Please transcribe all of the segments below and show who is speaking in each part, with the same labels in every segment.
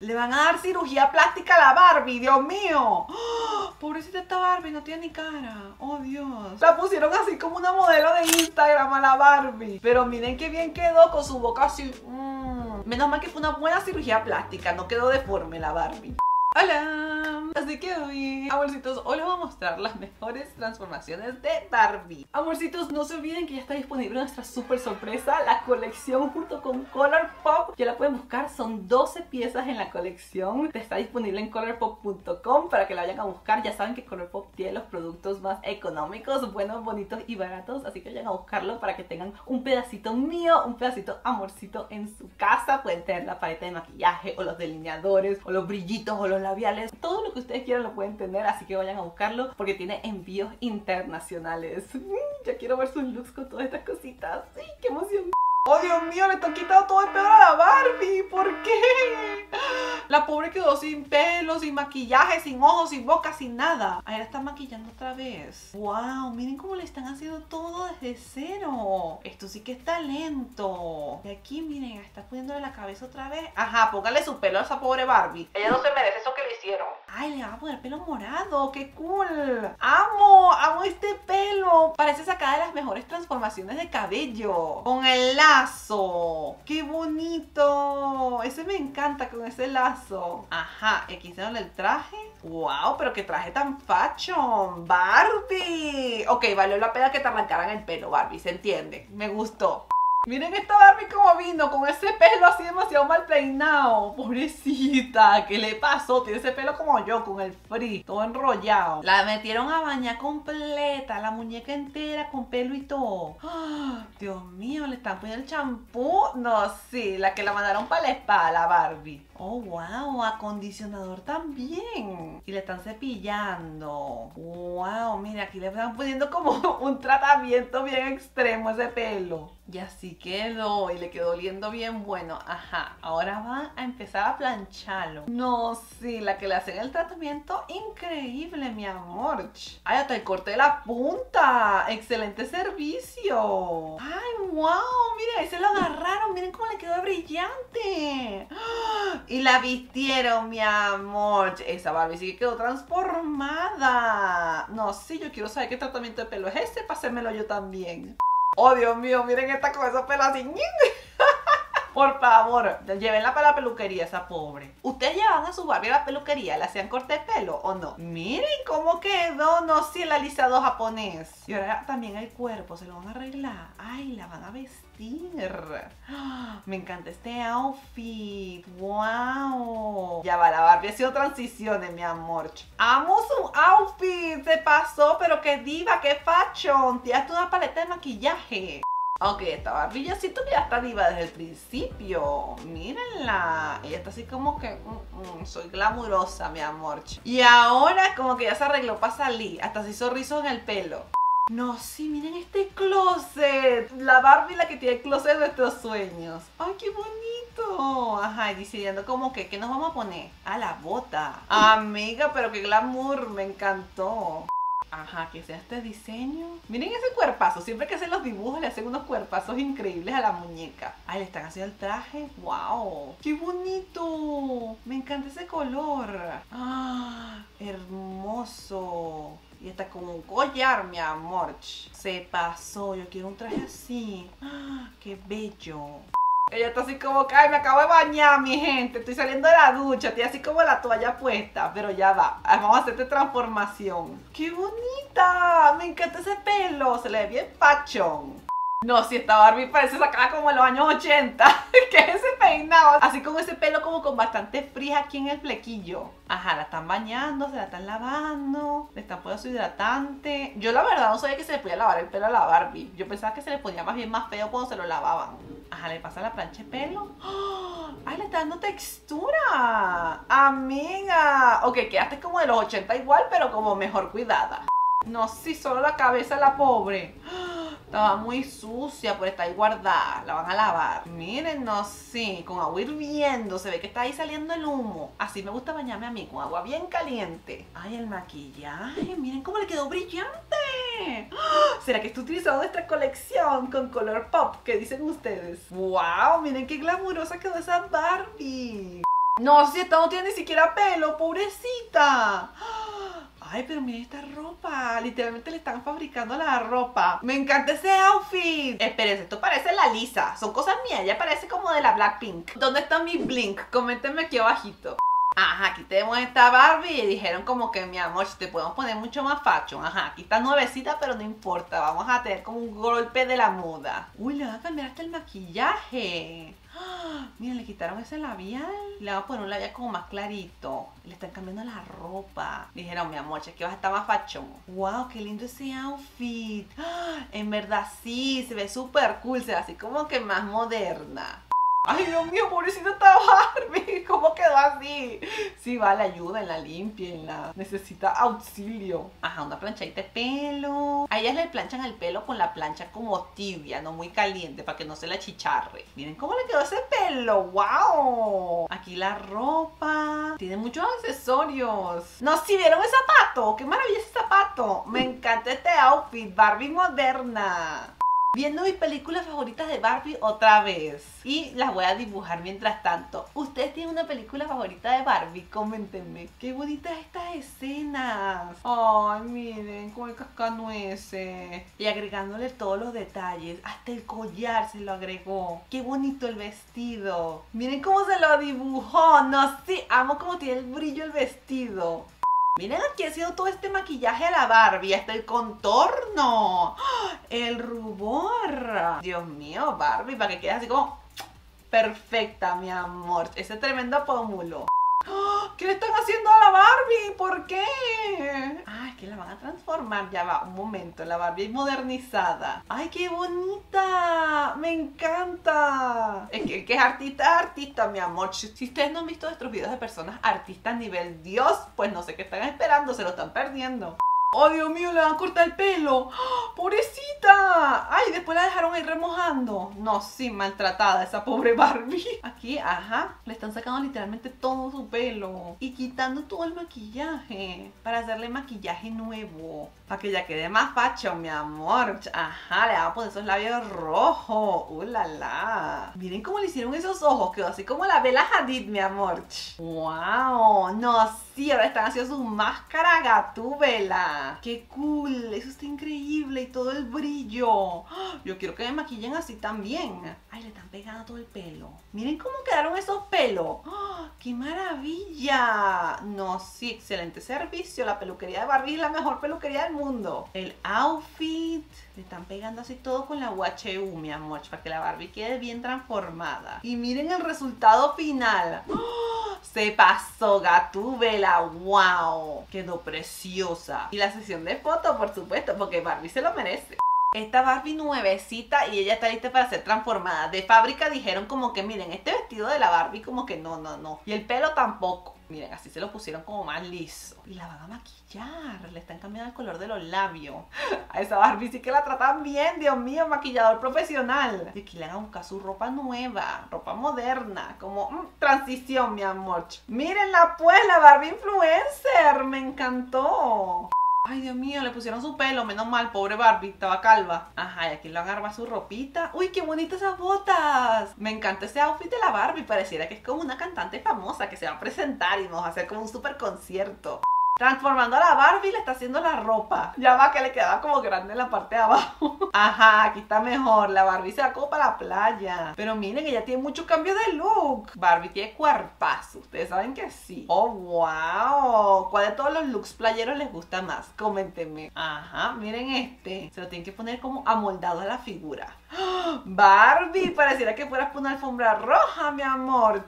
Speaker 1: Le van a dar cirugía plástica a la Barbie, Dios mío. ¡Ah! Pobrecita esta Barbie, no tiene ni cara. Oh, Dios. La pusieron así como una modelo de Instagram a la Barbie. Pero miren qué bien quedó con su boca así. Mm. Menos mal que fue una buena cirugía plástica, no quedó deforme la Barbie. Hola, así que hoy, amorcitos, hoy les voy a mostrar las mejores transformaciones de Barbie. Amorcitos, no se olviden que ya está disponible nuestra super sorpresa, la colección junto con Colourpop. Ya la pueden buscar, son 12 piezas en la colección. Está disponible en colourpop.com para que la vayan a buscar. Ya saben que Colourpop tiene los productos más económicos, buenos, bonitos y baratos. Así que vayan a buscarlo para que tengan un pedacito mío, un pedacito amorcito en su casa. Pueden tener la paleta de maquillaje o los delineadores o los brillitos o los labiales, todo lo que ustedes quieran lo pueden tener, así que vayan a buscarlo porque tiene envíos internacionales. Ya quiero ver sus looks con todas estas cositas. ¡Sí, qué emoción! ¡Oh, Dios mío! Le están quitando todo el pelo a la Barbie. ¿Por qué? La pobre quedó sin pelo, sin maquillaje, sin ojos, sin boca, sin nada. Ahí la están maquillando otra vez. ¡Wow! Miren cómo le están haciendo todo desde cero. Esto sí que es talento. Y aquí, miren, está poniéndole la cabeza otra vez. Ajá, póngale su pelo a esa pobre Barbie. Ella no se merece eso que le hicieron. Ay, le van a poner pelo morado. ¡Qué cool! ¡Amo! ¡Amo este pelo! Parece sacada de las mejores transformaciones de cabello. Con el lazo. ¡Qué bonito! Ese me encanta con ese lazo. Ajá, aquí hicieron el traje. ¡Wow! Pero qué traje tan fashion. ¡Barbie! Ok, valió la pena que te arrancaran el pelo, Barbie. ¿Se entiende? Me gustó. Miren esta Barbie como vino, con ese pelo así demasiado mal peinado. Pobrecita, ¿qué le pasó? Tiene ese pelo como yo, con el free, todo enrollado. La metieron a bañar completa, la muñeca entera con pelo y todo. ¡Ah! Dios mío, le están poniendo el champú. No, sí, la que la mandaron para la espalda, la Barbie. Oh, wow, acondicionador también. Y le están cepillando. Wow, mira, aquí le están poniendo como un tratamiento bien extremo ese pelo. Y así quedó, y le quedó oliendo bien bueno. Ajá, ahora van a empezar a plancharlo. No, sí, la que le hacen el tratamiento, increíble, mi amor. Ay, hasta el corte de la punta. Excelente servicio. Ay, wow, miren, ahí se lo agarraron. Miren cómo le quedó brillante. Y la vistieron, mi amor. Esa Barbie sí que quedó transformada. No, sí, yo quiero saber qué tratamiento de pelo es ese hacérmelo yo también. Oh, Dios mío, miren esta con esos pelos así. Por favor, llévenla para la peluquería esa pobre. ¿Ustedes llevan a su Barbie a la peluquería? ¿Le hacían corte de pelo o no? Miren cómo quedó, no si el alisado japonés. Y ahora también el cuerpo, se lo van a arreglar. Ay, la van a vestir. Me encanta este outfit. Wow. Ya va, la Barbie ha sido transiciones, mi amor. Amo su outfit. Se pasó, pero qué diva, qué fashion. Tiraste una paleta de maquillaje. Ok, esta Barbie ya siento que ya está diva desde el principio. Mírenla. Ella está así como que mm, mm, soy glamurosa, mi amor. Y ahora como que ya se arregló para salir. Hasta se hizo rizo en el pelo. No, sí, miren este closet. La Barbie la que tiene el closet de nuestros sueños. ¡Ay, qué bonito! Ajá, y decidiendo como que, ¿qué nos vamos a poner? A la bota. Amiga, pero qué glamour, me encantó. Ajá, que sea este diseño. Miren ese cuerpazo. Siempre que hacen los dibujos le hacen unos cuerpazos increíbles a la muñeca. Ay, le están haciendo el traje. ¡Wow! ¡Qué bonito! Me encanta ese color. ¡Ah! Hermoso. Y está como un collar, mi amor. Se pasó. Yo quiero un traje así. ¡Ah! ¡Qué bello! Ella está así como ay, me acabo de bañar, mi gente. Estoy saliendo de la ducha. Estoy así como la toalla puesta. Pero ya va. Vamos a hacerte transformación. ¡Qué bonita! Me encanta ese pelo. Se le ve bien pachón. No, si esta Barbie parece sacada como en los años 80. ¿Qué es ese peinado? Así con ese pelo como con bastante fría aquí en el flequillo. Ajá, la están bañando, se la están lavando, le están poniendo su hidratante. Yo la verdad no sabía que se le podía lavar el pelo a la Barbie. Yo pensaba que se le ponía más bien más feo cuando se lo lavaban. Ajá, le pasa la plancha de pelo. ¡Oh! ¡Ay, le está dando textura! ¡Amiga! Ok, quedaste como de los 80 igual, pero como mejor cuidada. No, sí, solo la cabeza la pobre. Estaba muy sucia por estar ahí guardada. La van a lavar. Miren, no sé, con agua hirviendo. Se ve que está ahí saliendo el humo. Así me gusta bañarme a mí, con agua bien caliente. Ay, el maquillaje. Miren cómo le quedó brillante. ¿Será que está utilizando nuestra colección con color pop? ¿Qué dicen ustedes? ¡Wow! Miren qué glamurosa quedó esa Barbie. No, si esta no tiene ni siquiera pelo, pobrecita. Ay, pero mira esta ropa. Literalmente le están fabricando la ropa. Me encanta ese outfit. Espérense, esto parece la Lisa. Son cosas mías. Ella parece como de la Blackpink. ¿Dónde está mi Blink? Coméntenme aquí abajito. Ajá, aquí tenemos esta Barbie y dijeron como que mi amor, si te podemos poner mucho más fashion. Ajá, aquí está nuevecita, pero no importa. Vamos a tener como un golpe de la moda. Uy, le van a cambiar hasta el maquillaje. ¡Ah! Miren, le quitaron ese labial. Le van a poner un labial como más clarito. Le están cambiando la ropa. Dijeron, mi amor, que vas a estar más fashion. ¡Wow! ¡Qué lindo ese outfit! ¡Ah! En verdad sí, se ve súper cool. Se ve así como que más moderna. Ay, Dios mío, pobrecita Barbie. ¿Cómo quedó así? Sí, va, la ayuda, en la limpia, en la... Necesita auxilio. Ajá, una planchadita de pelo. A ellas le planchan el pelo con la plancha como tibia, no muy caliente, para que no se la chicharre. Miren cómo le quedó ese pelo. ¡Wow! Aquí la ropa. Tiene muchos accesorios. No, si vieron el zapato. ¡Qué maravilla ese zapato! Me encanta este outfit. Barbie moderna viendo mis películas favoritas de Barbie otra vez. Y las voy a dibujar mientras tanto. ¿Ustedes tienen una película favorita de Barbie? Coméntenme. Qué bonitas estas escenas. Ay, miren, con el cascanueces. Y agregándole todos los detalles. Hasta el collar se lo agregó. Qué bonito el vestido. Miren cómo se lo dibujó. No, sí, amo cómo tiene el brillo el vestido. Miren aquí ha sido todo este maquillaje a la Barbie, hasta el contorno, el rubor. Dios mío, Barbie, para que quede así como perfecta, mi amor. Ese tremendo pómulo. ¿Qué le están haciendo a la Barbie? ¿Por qué? Ay, que la van a transformar. Ya va, un momento. La Barbie modernizada. ¡Ay, qué bonita! ¡Me encanta! Es que, que es artista, artista, mi amor. Si ustedes no han visto nuestros videos de personas artistas a nivel Dios, pues no sé qué están esperando. Se lo están perdiendo. ¡Oh, Dios mío! Le van a cortar el pelo. ¡Oh, ¡Pobrecita! ¡Ay! Después la dejaron ahí remojando. No, sí, maltratada esa pobre Barbie. Aquí, ajá. Le están sacando literalmente todo su pelo. Y quitando todo el maquillaje. Para hacerle maquillaje nuevo. Para que ya quede más facho, mi amor. Ajá, le van a poner esos labios rojos. ¡Uh, la, la! Miren cómo le hicieron esos ojos. Quedó así como la Bella Hadid, mi amor. ¡Wow! No, sí, ahora están haciendo su máscara gatúbela. ¡Qué cool! Eso está increíble y todo el brillo. Yo quiero que me maquillen así también. Ay, le están pegando todo el pelo. Miren cómo quedaron esos pelos. ¡Qué maravilla! No, sí, excelente servicio. La peluquería de Barbie es la mejor peluquería del mundo. El outfit. Le están pegando así todo con la UHU, mi amor, para que la Barbie quede bien transformada. Y miren el resultado final. Se pasó, Gatúbela. ¡Wow! Quedó preciosa. Y la sesión de fotos, por supuesto, porque Barbie se lo merece. Esta Barbie nuevecita y ella está lista para ser transformada. De fábrica dijeron como que miren, este vestido de la Barbie como que no, no, no. Y el pelo tampoco. Miren, así se lo pusieron como más liso. Y la van a maquillar. Le están cambiando el color de los labios. A esa Barbie sí que la tratan bien, Dios mío, maquillador profesional. Y aquí le van a buscar su ropa nueva, ropa moderna, como mm, transición, mi amor. Mírenla pues, la Barbie influencer. Me encantó. Ay, Dios mío, le pusieron su pelo, menos mal, pobre Barbie, estaba calva. Ajá, y aquí le agarra su ropita. Uy, qué bonitas esas botas. Me encanta ese outfit de la Barbie, pareciera que es como una cantante famosa que se va a presentar y vamos a hacer como un super concierto. Transformando a la Barbie le está haciendo la ropa. Ya va que le quedaba como grande en la parte de abajo. Ajá, aquí está mejor. La Barbie se va como para la playa. Pero miren, ella tiene mucho cambio de look. Barbie tiene cuerpazo. Ustedes saben que sí. Oh, wow. ¿Cuál de todos los looks playeros les gusta más? Coméntenme. Ajá, miren este. Se lo tienen que poner como amoldado a la figura. Barbie, pareciera que fueras por una alfombra roja, mi amor.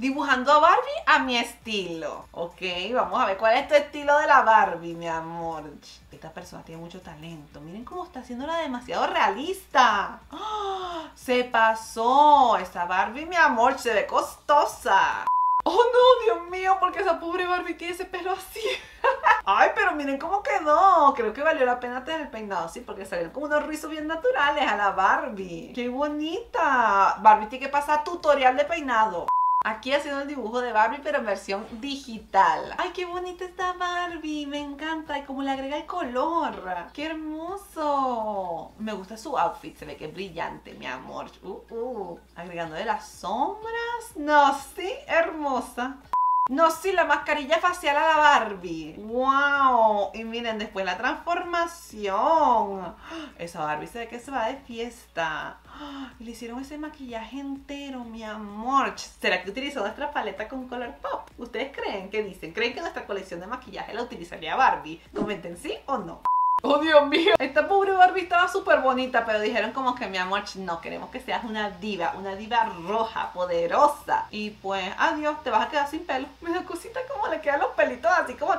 Speaker 1: Dibujando a Barbie a mi estilo. Ok, vamos a ver cuál es tu estilo de la Barbie, mi amor. Esta persona tiene mucho talento. Miren cómo está haciéndola demasiado realista. ¡Ah! Se pasó. Esa Barbie, mi amor, se ve costosa. Oh no, Dios mío, porque esa pobre Barbie tiene ese pelo así. Ay, pero miren cómo quedó. Creo que valió la pena tener el peinado así, porque salieron como unos rizos bien naturales a la Barbie. ¡Qué bonita! Barbie tiene que pasar tutorial de peinado. Aquí haciendo el dibujo de Barbie, pero en versión digital. ¡Ay, qué bonita está Barbie! Me encanta. Y como le agrega el color. ¡Qué hermoso! Me gusta su outfit. Se ve que es brillante, mi amor. Uh, uh. Agregando de las sombras. No, sí, hermosa. No, sí, la mascarilla facial a la Barbie. ¡Wow! Y miren, después la transformación. Esa Barbie se ve que se va de fiesta. Y le hicieron ese maquillaje entero, mi amor. ¿Será que utilizó nuestra paleta con color pop? ¿Ustedes creen? ¿Qué dicen? ¿Creen que nuestra colección de maquillaje la utilizaría Barbie? Comenten sí o no. Oh, Dios mío. Esta pobre Barbie estaba súper bonita, pero dijeron como que, mi amor, no, queremos que seas una diva, una diva roja, poderosa. Y pues, adiós, te vas a quedar sin pelo. Me da cosita como le quedan los pelitos así como...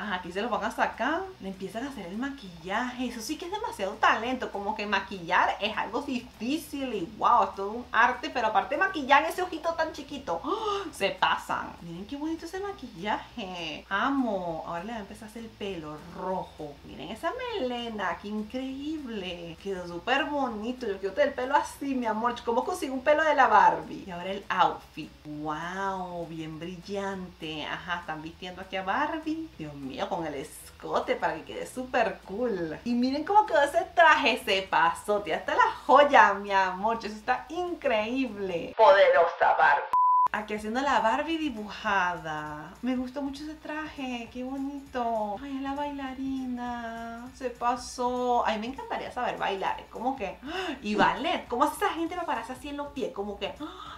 Speaker 1: Ajá, aquí se los van a sacar, le empiezan a hacer el maquillaje. Eso sí que es demasiado talento. Como que maquillar es algo difícil y wow, es todo un arte. Pero aparte maquillar ese ojito tan chiquito, ¡oh! se pasan. Miren qué bonito ese maquillaje. Amo. Ahora le va a empezar a hacer el pelo rojo. Miren esa melena, qué increíble. Quedó súper bonito. Yo quiero tener el pelo así, mi amor. ¿Cómo consigo un pelo de la Barbie? Y ahora el outfit. Wow, bien brillante. Ajá, están vistiendo aquí a Barbie. Dios mío con el escote para que quede súper cool. Y miren cómo quedó ese traje, se pasó, tía, hasta la joya, mi amor, eso está increíble. Poderosa Barbie. Aquí haciendo la Barbie dibujada. Me gustó mucho ese traje, qué bonito. Ay, la bailarina. Se pasó. Ay, me encantaría saber bailar. Es como que. Y ballet. ¿Cómo hace esa gente para pararse así en los pies? Como que.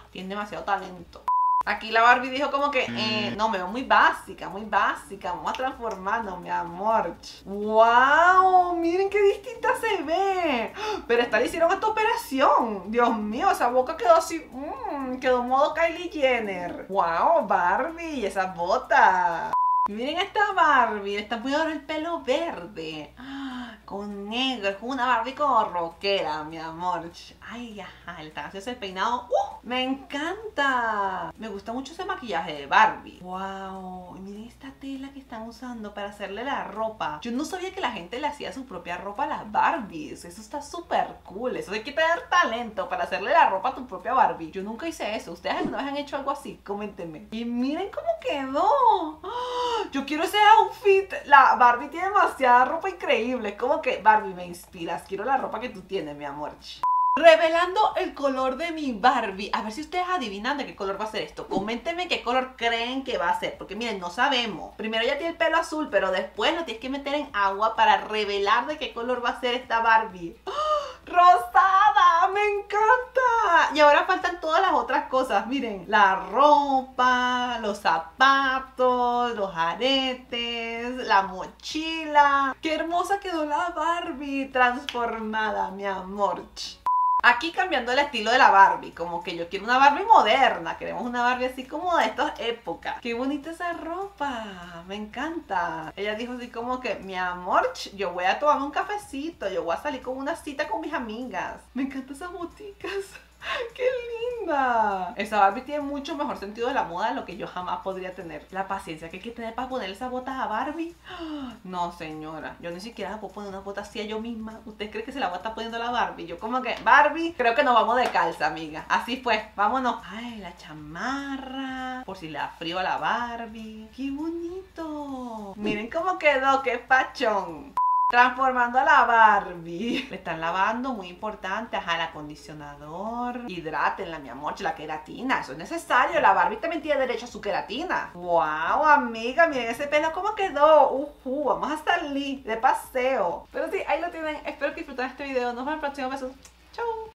Speaker 1: Tiene demasiado talento. Aquí la Barbie dijo como que, eh, mm. no, me veo muy básica, muy básica, vamos a transformarnos, mi amor. ¡Wow! Miren qué distinta se ve. Pero esta le hicieron esta operación. Dios mío, esa boca quedó así, mmm, quedó modo Kylie Jenner. ¡Wow, Barbie! Y esas botas. Miren esta Barbie, le están poniendo el pelo verde con negro, es como una Barbie como rockera, mi amor. Ay, ajá, el haciendo ese peinado. ¡Uh! ¡Me encanta! Me gusta mucho ese maquillaje de Barbie. ¡Wow! Miren esta tela que están usando para hacerle la ropa. Yo no sabía que la gente le hacía su propia ropa a las Barbies. Eso está súper cool. Eso hay que tener talento para hacerle la ropa a tu propia Barbie. Yo nunca hice eso. ¿Ustedes alguna vez han hecho algo así? Coméntenme. Y miren cómo quedó. ¡Ah! Yo quiero ese outfit. La Barbie tiene demasiada ropa increíble. como que, Barbie, me inspiras. Quiero la ropa que tú tienes, mi amor. Revelando el color de mi Barbie. A ver si ustedes adivinan de qué color va a ser esto. Coméntenme qué color creen que va a ser. Porque miren, no sabemos. Primero ya tiene el pelo azul, pero después lo tienes que meter en agua para revelar de qué color va a ser esta Barbie. ¡Oh! ¡Rosada! ¡Me encanta! Y ahora faltan todas las otras cosas. Miren, la ropa, los zapatos, los aretes, la mochila. ¡Qué hermosa quedó la Barbie transformada, mi amor! Aquí cambiando el estilo de la Barbie, como que yo quiero una Barbie moderna, queremos una Barbie así como de estas épocas. Qué bonita esa ropa, me encanta. Ella dijo así como que, mi amor, yo voy a tomarme un cafecito, yo voy a salir con una cita con mis amigas. Me encantan esas boticas. ¡Qué linda! Esa Barbie tiene mucho mejor sentido de la moda de lo que yo jamás podría tener. La paciencia que hay que tener para poner esas botas a Barbie. No, señora. Yo ni siquiera puedo poner una bota así a yo misma. ¿Usted cree que se la va a estar poniendo la Barbie? Yo como que, Barbie, creo que nos vamos de calza, amiga. Así fue. Vámonos. Ay, la chamarra. Por si le da frío a la Barbie. ¡Qué bonito! Miren cómo quedó. ¡Qué pachón! Transformando a la Barbie. Le están lavando, muy importante. Ajá, el acondicionador. Hidrátenla, mi amor, la queratina. Eso es necesario. La Barbie también tiene derecho a su queratina. ¡Wow, amiga! Miren ese pelo cómo quedó. Uh, vamos a salir de paseo. Pero sí, ahí lo tienen. Espero que disfruten este video. Nos vemos en el próximo beso. Chau.